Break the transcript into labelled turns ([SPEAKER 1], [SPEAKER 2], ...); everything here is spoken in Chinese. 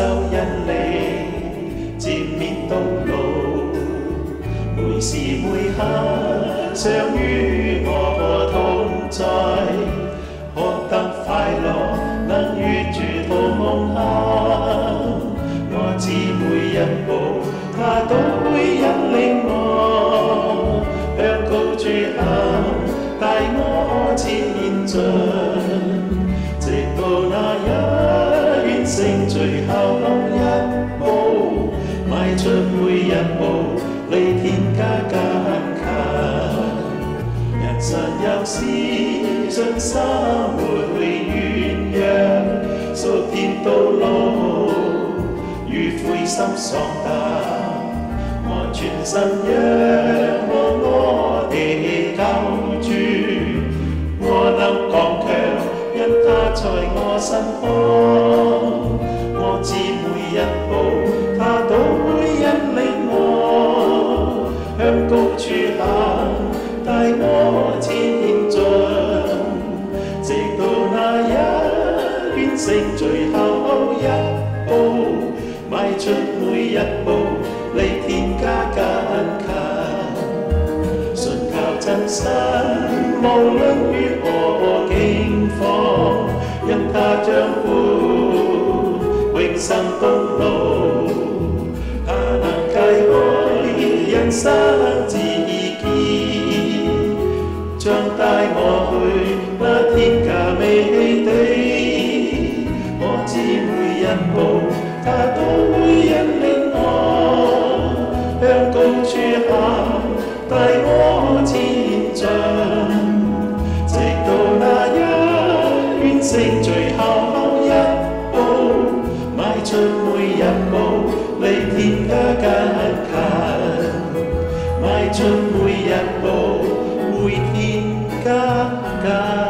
[SPEAKER 1] 手引你渐面道路，每时每刻相与我同在，學得快乐，能與主同行。我知每一步，他都会引領我向高处行，帶我前進，每一步，離天家更近。人生有時信心會軟弱，數天道路，如灰心丧胆。我全神仰望我地救主，我能剛強，因他在我身旁。我知向高處行。帶我前進，直到那日完成最後一步，邁出每一步，離天家更近。信靠真神，無論如何境況，因他掌管永生道路，開人生之結。將帶我去那天家美地，我知每一步，他都會引領我向高處行，帶我前進，直到那日完成最近，